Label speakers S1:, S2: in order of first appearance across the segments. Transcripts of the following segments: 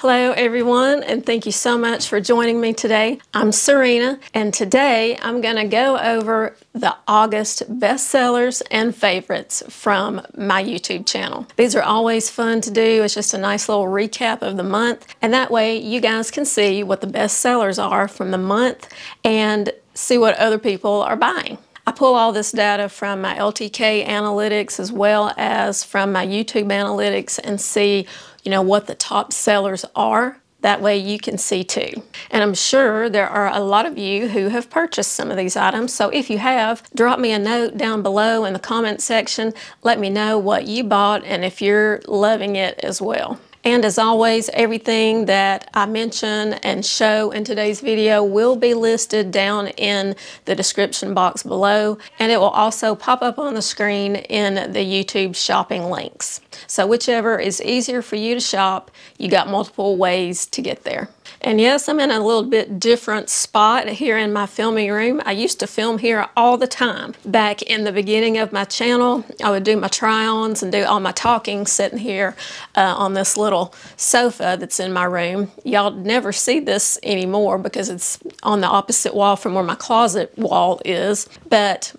S1: Hello, everyone, and thank you so much for joining me today. I'm Serena, and today I'm going to go over the August bestsellers and favorites from my YouTube channel. These are always fun to do. It's just a nice little recap of the month, and that way you guys can see what the bestsellers are from the month and see what other people are buying. I pull all this data from my LTK analytics as well as from my YouTube analytics and see you know, what the top sellers are. That way you can see too. And I'm sure there are a lot of you who have purchased some of these items. So if you have, drop me a note down below in the comment section. Let me know what you bought and if you're loving it as well. And as always, everything that I mention and show in today's video will be listed down in the description box below. And it will also pop up on the screen in the YouTube shopping links. So whichever is easier for you to shop, you got multiple ways to get there. And yes, I'm in a little bit different spot here in my filming room. I used to film here all the time. Back in the beginning of my channel, I would do my try-ons and do all my talking sitting here uh, on this little sofa that's in my room. Y'all never see this anymore because it's on the opposite wall from where my closet wall is. But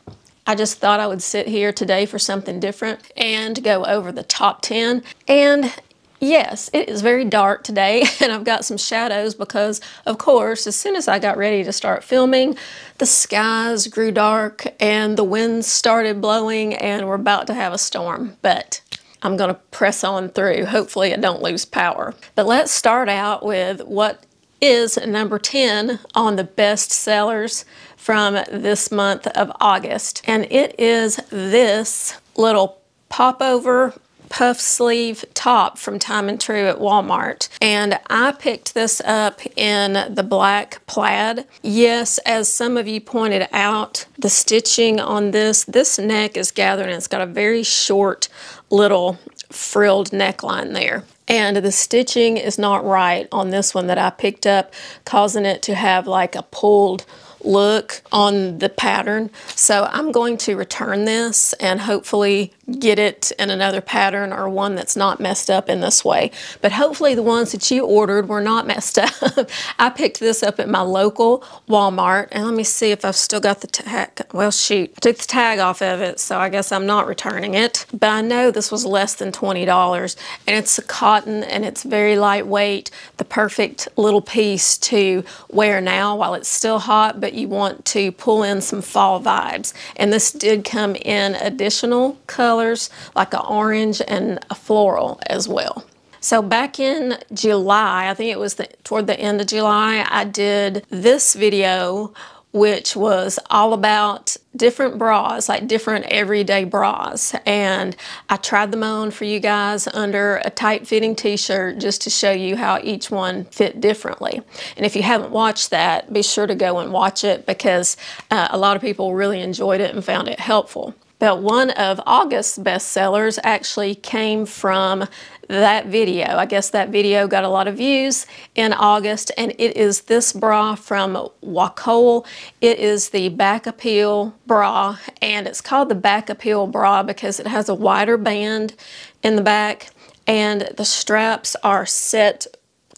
S1: I just thought I would sit here today for something different and go over the top 10. And Yes, it is very dark today and I've got some shadows because of course as soon as I got ready to start filming the skies grew dark and the winds started blowing and we're about to have a storm but I'm going to press on through. Hopefully I don't lose power. But let's start out with what is number 10 on the best sellers from this month of August and it is this little popover puff sleeve top from Time and Tru at Walmart. And I picked this up in the black plaid. Yes, as some of you pointed out, the stitching on this, this neck is gathered and it's got a very short little frilled neckline there. And the stitching is not right on this one that I picked up, causing it to have like a pulled look on the pattern. So I'm going to return this and hopefully get it in another pattern or one that's not messed up in this way. But hopefully the ones that you ordered were not messed up. I picked this up at my local Walmart and let me see if I've still got the tag. Well, shoot, I took the tag off of it, so I guess I'm not returning it. But I know this was less than $20 and it's cotton and it's very lightweight, the perfect little piece to wear now while it's still hot, but you want to pull in some fall vibes. And this did come in additional colors like an orange and a floral as well. So back in July, I think it was the, toward the end of July, I did this video which was all about different bras, like different everyday bras. And I tried them on for you guys under a tight fitting t-shirt just to show you how each one fit differently. And if you haven't watched that, be sure to go and watch it because uh, a lot of people really enjoyed it and found it helpful. But one of August's bestsellers actually came from that video. I guess that video got a lot of views in August and it is this bra from Wacoal. It is the back appeal bra and it's called the back appeal bra because it has a wider band in the back and the straps are set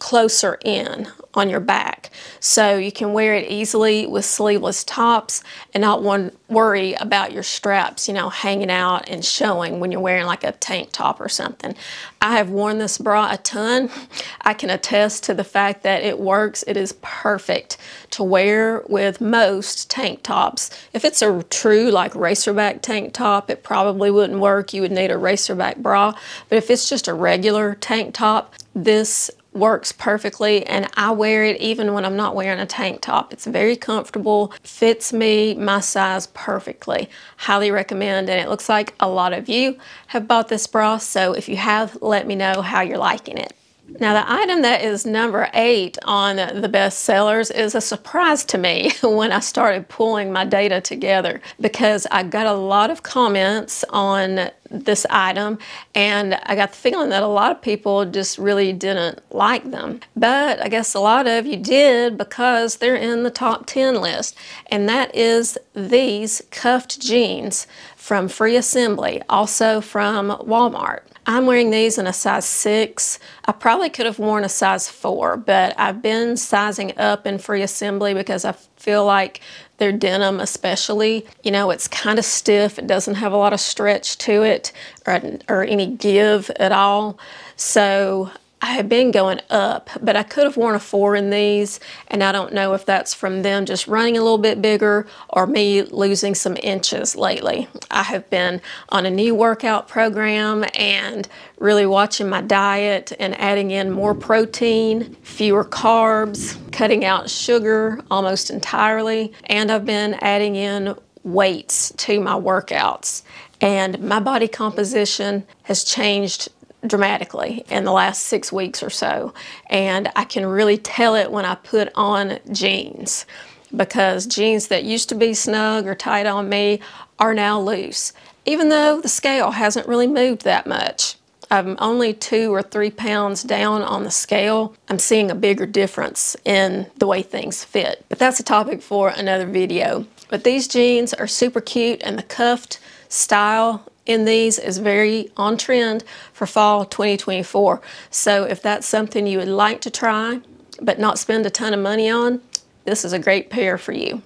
S1: closer in on your back. So you can wear it easily with sleeveless tops and not one worry about your straps, you know, hanging out and showing when you're wearing like a tank top or something. I have worn this bra a ton. I can attest to the fact that it works. It is perfect to wear with most tank tops. If it's a true like racerback tank top, it probably wouldn't work. You would need a racerback bra. But if it's just a regular tank top, this works perfectly and I wear it even when I'm not wearing a tank top. It's very comfortable, fits me, my size perfectly. Highly recommend and it looks like a lot of you have bought this bra so if you have let me know how you're liking it. Now the item that is number eight on the best sellers is a surprise to me when I started pulling my data together because I got a lot of comments on this item and I got the feeling that a lot of people just really didn't like them. But I guess a lot of you did because they're in the top 10 list and that is these cuffed jeans from Free Assembly, also from Walmart. I'm wearing these in a size six. I probably could have worn a size four, but I've been sizing up in Free Assembly because I feel like their denim especially, you know, it's kind of stiff. It doesn't have a lot of stretch to it or, or any give at all. So I have been going up, but I could have worn a four in these, and I don't know if that's from them just running a little bit bigger or me losing some inches lately. I have been on a new workout program and really watching my diet and adding in more protein, fewer carbs, cutting out sugar almost entirely, and I've been adding in weights to my workouts. And my body composition has changed dramatically in the last six weeks or so. And I can really tell it when I put on jeans because jeans that used to be snug or tight on me are now loose, even though the scale hasn't really moved that much. I'm only two or three pounds down on the scale. I'm seeing a bigger difference in the way things fit. But that's a topic for another video. But these jeans are super cute and the cuffed style in these is very on trend for fall 2024. So if that's something you would like to try, but not spend a ton of money on, this is a great pair for you.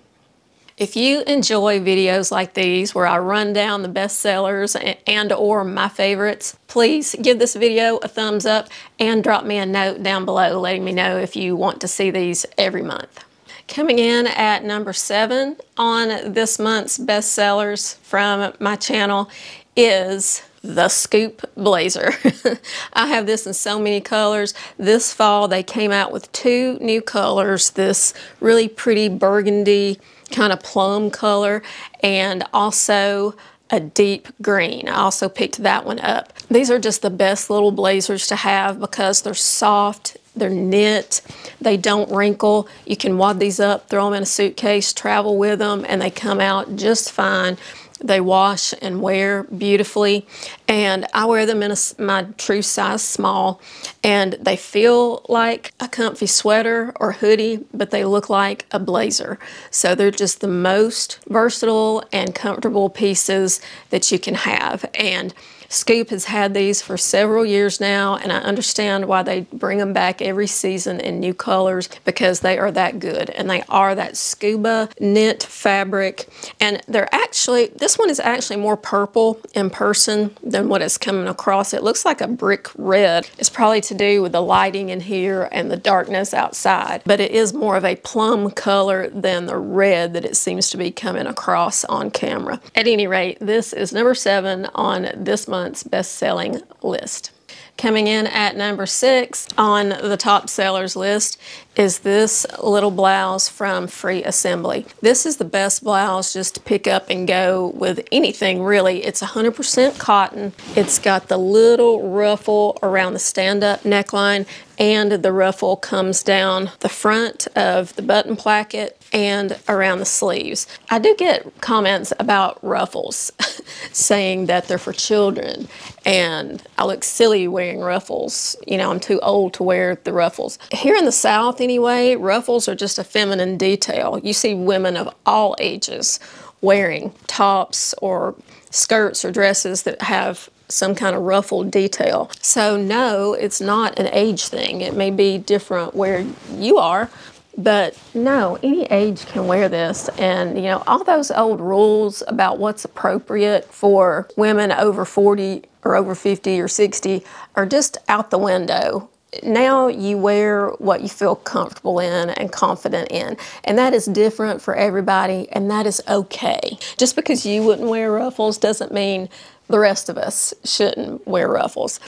S1: If you enjoy videos like these where I run down the best sellers and or my favorites, please give this video a thumbs up and drop me a note down below letting me know if you want to see these every month. Coming in at number seven on this month's bestsellers from my channel is the Scoop Blazer. I have this in so many colors. This fall they came out with two new colors, this really pretty burgundy kind of plum color and also a deep green. I also picked that one up. These are just the best little blazers to have because they're soft, they're knit, they don't wrinkle. You can wad these up, throw them in a suitcase, travel with them, and they come out just fine. They wash and wear beautifully, and I wear them in a, my true size small, and they feel like a comfy sweater or hoodie, but they look like a blazer. So they're just the most versatile and comfortable pieces that you can have. And Scoop has had these for several years now, and I understand why they bring them back every season in new colors because they are that good. And they are that scuba knit fabric. And they're actually, this one is actually more purple in person than what is coming across. It looks like a brick red. It's probably to do with the lighting in here and the darkness outside, but it is more of a plum color than the red that it seems to be coming across on camera. At any rate, this is number seven on this month's best-selling list. Coming in at number six on the top sellers list is this little blouse from Free Assembly. This is the best blouse just to pick up and go with anything really. It's 100% cotton. It's got the little ruffle around the stand-up neckline and the ruffle comes down the front of the button placket and around the sleeves. I do get comments about ruffles saying that they're for children and I look silly wearing ruffles. You know, I'm too old to wear the ruffles. Here in the South anyway, ruffles are just a feminine detail. You see women of all ages wearing tops or skirts or dresses that have some kind of ruffled detail. So no, it's not an age thing. It may be different where you are, but no, any age can wear this. And, you know, all those old rules about what's appropriate for women over 40 or over 50 or 60 are just out the window. Now you wear what you feel comfortable in and confident in. And that is different for everybody, and that is okay. Just because you wouldn't wear ruffles doesn't mean the rest of us shouldn't wear ruffles.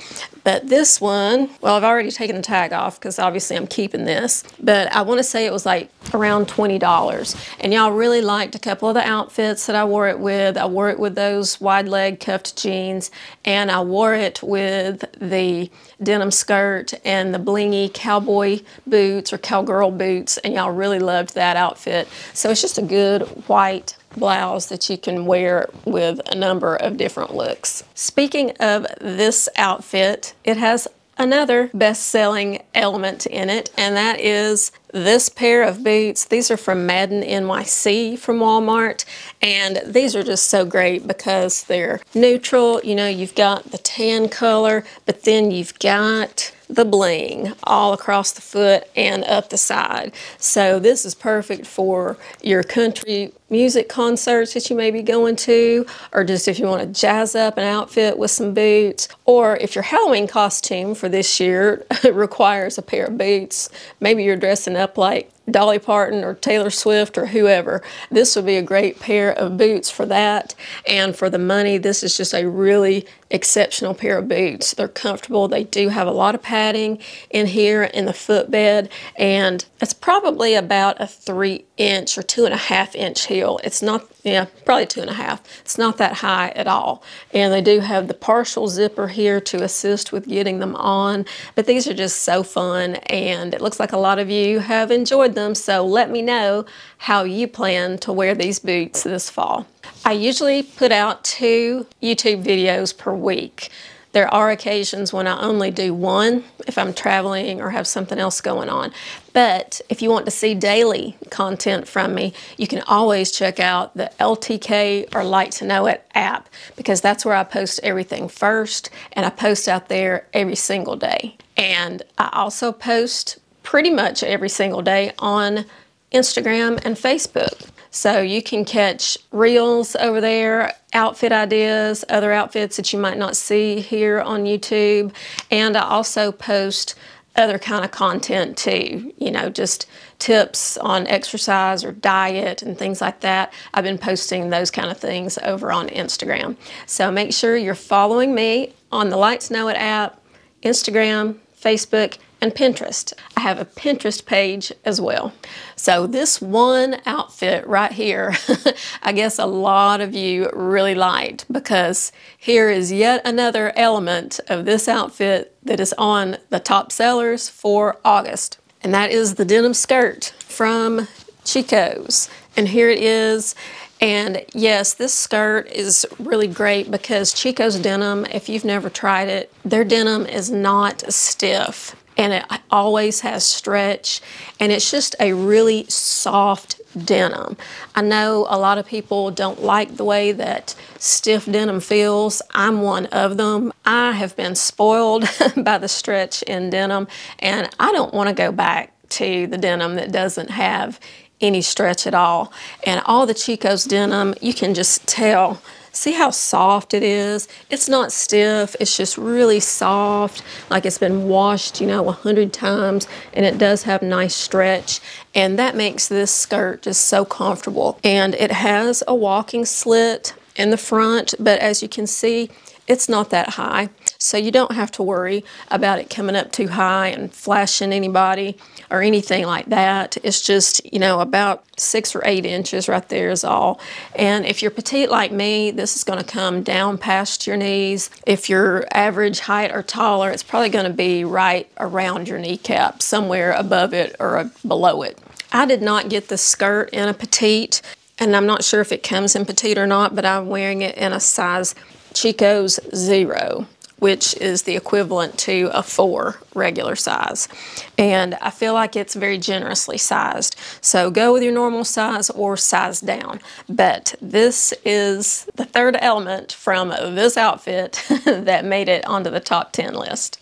S1: But this one, well, I've already taken the tag off because obviously I'm keeping this, but I want to say it was like around $20. And y'all really liked a couple of the outfits that I wore it with. I wore it with those wide leg cuffed jeans and I wore it with the denim skirt and the blingy cowboy boots or cowgirl boots and y'all really loved that outfit. So it's just a good white blouse that you can wear with a number of different looks. Speaking of this outfit, it has another best-selling element in it, and that is this pair of boots. These are from Madden NYC from Walmart, and these are just so great because they're neutral. You know, you've got the tan color, but then you've got the bling all across the foot and up the side. So this is perfect for your country music concerts that you may be going to, or just if you want to jazz up an outfit with some boots, or if your Halloween costume for this year requires a pair of boots, maybe you're dressing up like Dolly Parton or Taylor Swift or whoever, this would be a great pair of boots for that. And for the money, this is just a really exceptional pair of boots. They're comfortable. They do have a lot of padding in here in the footbed, and it's probably about a three inch or two and a half inch heel. It's not, yeah, probably two and a half. It's not that high at all. And they do have the partial zipper here to assist with getting them on. But these are just so fun, and it looks like a lot of you have enjoyed them. So let me know how you plan to wear these boots this fall. I usually put out two YouTube videos per week. There are occasions when I only do one if I'm traveling or have something else going on. But if you want to see daily content from me, you can always check out the LTK or Like to Know It app because that's where I post everything first and I post out there every single day. And I also post pretty much every single day on Instagram and Facebook. So you can catch reels over there, outfit ideas, other outfits that you might not see here on YouTube. And I also post other kind of content too, you know, just tips on exercise or diet and things like that. I've been posting those kind of things over on Instagram. So make sure you're following me on the Like to Know It app, Instagram, Facebook, and Pinterest. I have a Pinterest page as well. So this one outfit right here, I guess a lot of you really liked because here is yet another element of this outfit that is on the top sellers for August. And that is the denim skirt from Chico's. And here it is. And yes, this skirt is really great because Chico's denim, if you've never tried it, their denim is not stiff and it always has stretch and it's just a really soft denim. I know a lot of people don't like the way that stiff denim feels. I'm one of them. I have been spoiled by the stretch in denim and I don't want to go back to the denim that doesn't have any stretch at all. And all the Chico's denim, you can just tell See how soft it is? It's not stiff, it's just really soft, like it's been washed, you know, a hundred times, and it does have nice stretch. And that makes this skirt just so comfortable. And it has a walking slit in the front, but as you can see, it's not that high. So you don't have to worry about it coming up too high and flashing anybody or anything like that. It's just, you know, about six or eight inches right there is all. And if you're petite like me, this is going to come down past your knees. If you're average height or taller, it's probably going to be right around your kneecap, somewhere above it or below it. I did not get the skirt in a petite, and I'm not sure if it comes in petite or not, but I'm wearing it in a size Chico's Zero which is the equivalent to a four regular size. And I feel like it's very generously sized. So go with your normal size or size down. But this is the third element from this outfit that made it onto the top 10 list.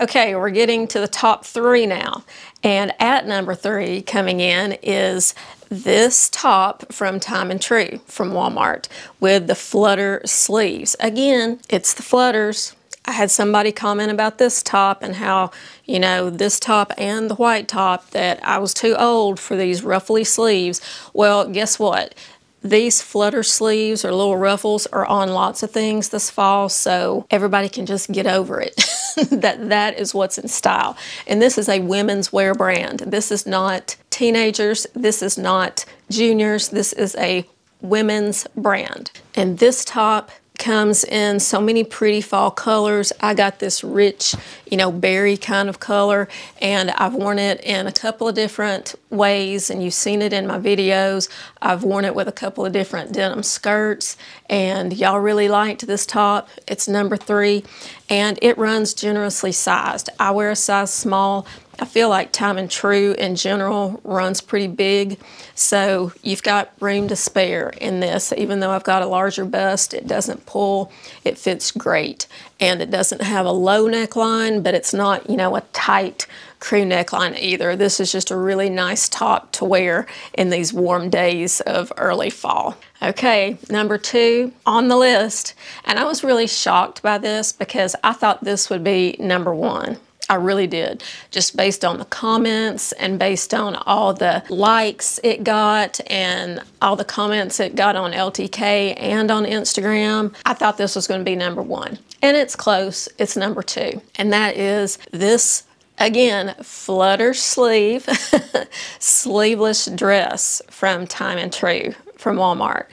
S1: Okay, we're getting to the top three now. And at number three coming in is this top from Time and Tru from Walmart with the flutter sleeves. Again, it's the flutters. I had somebody comment about this top and how, you know, this top and the white top that I was too old for these ruffly sleeves. Well, guess what? These flutter sleeves or little ruffles are on lots of things this fall, so everybody can just get over it. that that is what's in style. And this is a women's wear brand. This is not teenagers, this is not juniors, this is a women's brand. And this top comes in so many pretty fall colors. I got this rich, you know, berry kind of color, and I've worn it in a couple of different ways, and you've seen it in my videos. I've worn it with a couple of different denim skirts, and y'all really liked this top. It's number three, and it runs generously sized. I wear a size small. I feel like Time and Tru in general runs pretty big, so you've got room to spare in this. Even though I've got a larger bust, it doesn't pull. It fits great, and it doesn't have a low neckline, but it's not, you know, a tight crew neckline either. This is just a really nice top to wear in these warm days of early fall. Okay, number two on the list, and I was really shocked by this because I thought this would be number one. I really did, just based on the comments and based on all the likes it got and all the comments it got on LTK and on Instagram. I thought this was going to be number one. And it's close, it's number two. And that is this Again, flutter sleeve, sleeveless dress from Time and Tru from Walmart.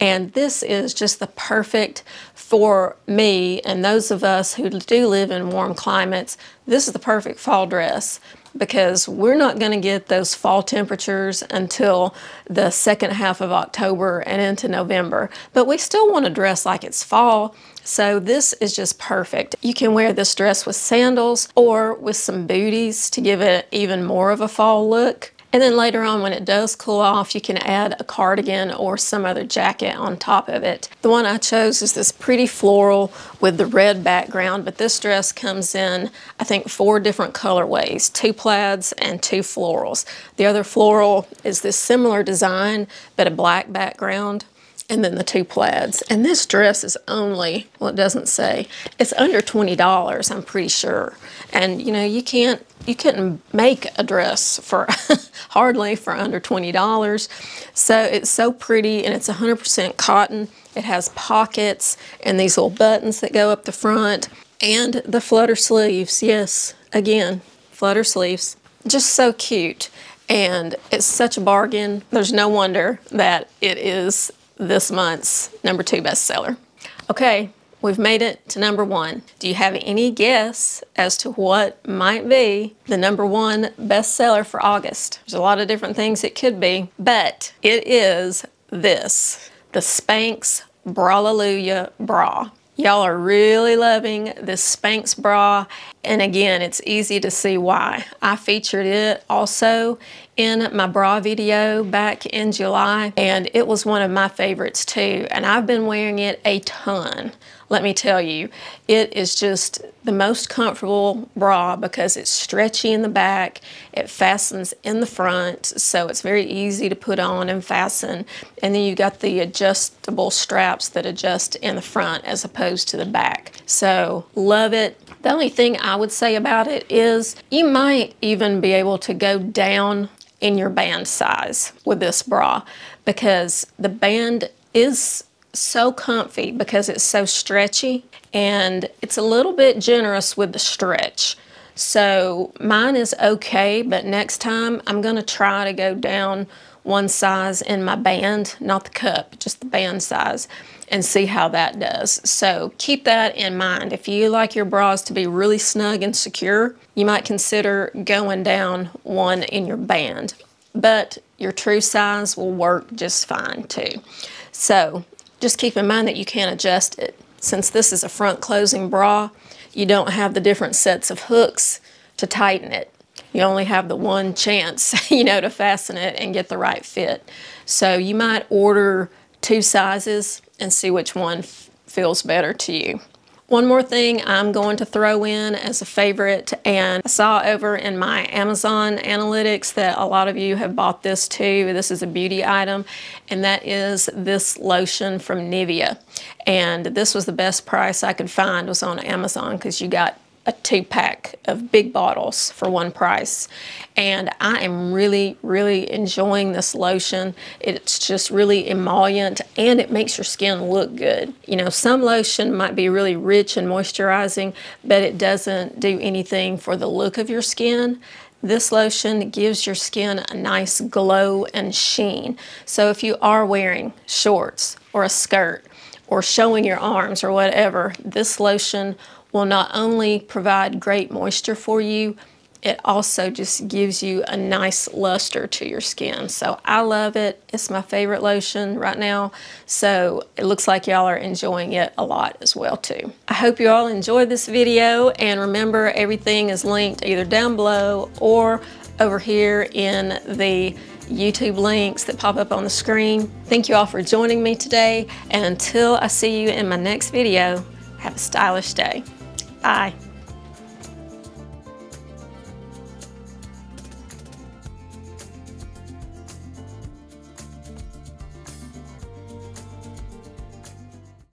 S1: And this is just the perfect for me and those of us who do live in warm climates. This is the perfect fall dress because we're not going to get those fall temperatures until the second half of October and into November. But we still want to dress like it's fall so this is just perfect. You can wear this dress with sandals or with some booties to give it even more of a fall look. And then later on when it does cool off, you can add a cardigan or some other jacket on top of it. The one I chose is this pretty floral with the red background, but this dress comes in, I think, four different colorways, two plaids and two florals. The other floral is this similar design, but a black background and then the two plaids. And this dress is only, well, it doesn't say, it's under $20, I'm pretty sure. And you know, you can't, you couldn't make a dress for hardly for under $20. So it's so pretty and it's 100% cotton. It has pockets and these little buttons that go up the front and the flutter sleeves. Yes, again, flutter sleeves. Just so cute and it's such a bargain. There's no wonder that it is this month's number two bestseller. Okay, we've made it to number one. Do you have any guess as to what might be the number one bestseller for August? There's a lot of different things it could be, but it is this, the Spanx Bra-lelujah Bra. Y'all are really loving this Spanx bra. And again, it's easy to see why. I featured it also in my bra video back in July, and it was one of my favorites too. And I've been wearing it a ton let me tell you, it is just the most comfortable bra because it's stretchy in the back, it fastens in the front, so it's very easy to put on and fasten. And then you got the adjustable straps that adjust in the front as opposed to the back. So love it. The only thing I would say about it is you might even be able to go down in your band size with this bra because the band is so comfy because it's so stretchy and it's a little bit generous with the stretch. So mine is okay, but next time I'm gonna try to go down one size in my band, not the cup, just the band size, and see how that does. So keep that in mind. If you like your bras to be really snug and secure, you might consider going down one in your band. But your true size will work just fine too. So just keep in mind that you can't adjust it. Since this is a front closing bra, you don't have the different sets of hooks to tighten it. You only have the one chance, you know, to fasten it and get the right fit. So you might order two sizes and see which one feels better to you. One more thing I'm going to throw in as a favorite, and I saw over in my Amazon analytics that a lot of you have bought this too. This is a beauty item, and that is this lotion from Nivea. And this was the best price I could find was on Amazon because you got a two pack of big bottles for one price. And I am really, really enjoying this lotion. It's just really emollient and it makes your skin look good. You know, some lotion might be really rich and moisturizing, but it doesn't do anything for the look of your skin. This lotion gives your skin a nice glow and sheen. So if you are wearing shorts or a skirt or showing your arms or whatever, this lotion will not only provide great moisture for you, it also just gives you a nice luster to your skin. So I love it. It's my favorite lotion right now. So it looks like y'all are enjoying it a lot as well too. I hope you all enjoyed this video and remember everything is linked either down below or over here in the YouTube links that pop up on the screen. Thank you all for joining me today and until I see you in my next video, have a stylish day. Bye.